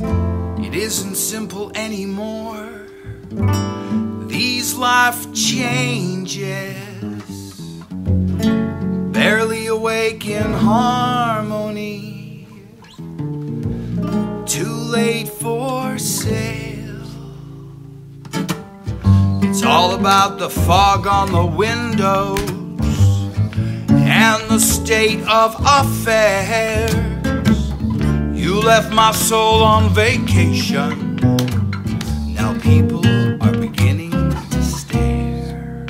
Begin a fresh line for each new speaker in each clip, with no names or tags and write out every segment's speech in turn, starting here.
it isn't simple anymore. These life changes, barely awake in harmony, too late for sale. It's all about the fog on the windows and the state of affairs. You left my soul on vacation. Now people are beginning to stare.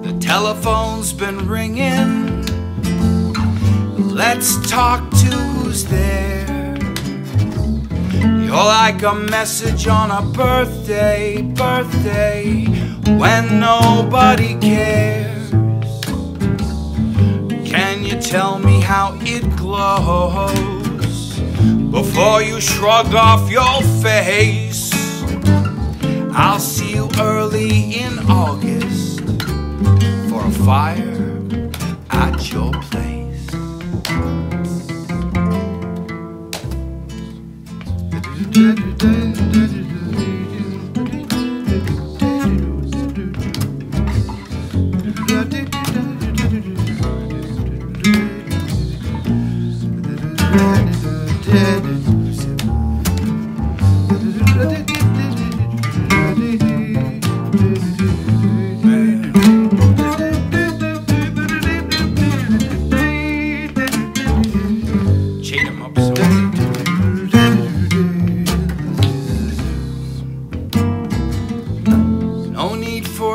The telephone's been ringing. Let's talk to who's there. You're like a message on a birthday, birthday, when nobody cares. Can you tell me how it glows before you shrug off your face? I'll see you early in August for a fire at your place.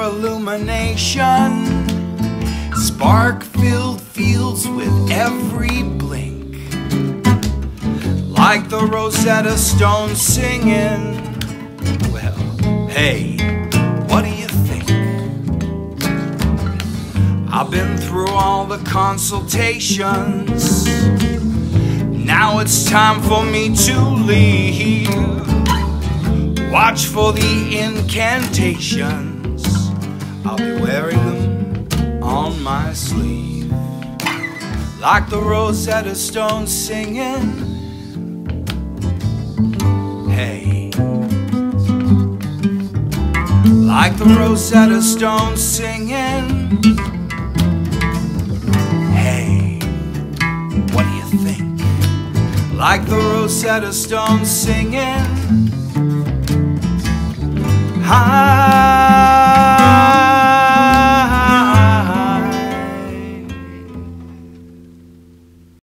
Illumination. Spark filled Like the Rosetta Stone singing. Well, hey, what do you think? I've been through all the consultations. Now it's time for me to leave. Watch for the incantations. I'll be wearing them on my sleeve. Like the Rosetta Stone singing. Hey. Like the Rosetta Stone singing. Hey. What do you think? Like the Rosetta Stone singing. Ah,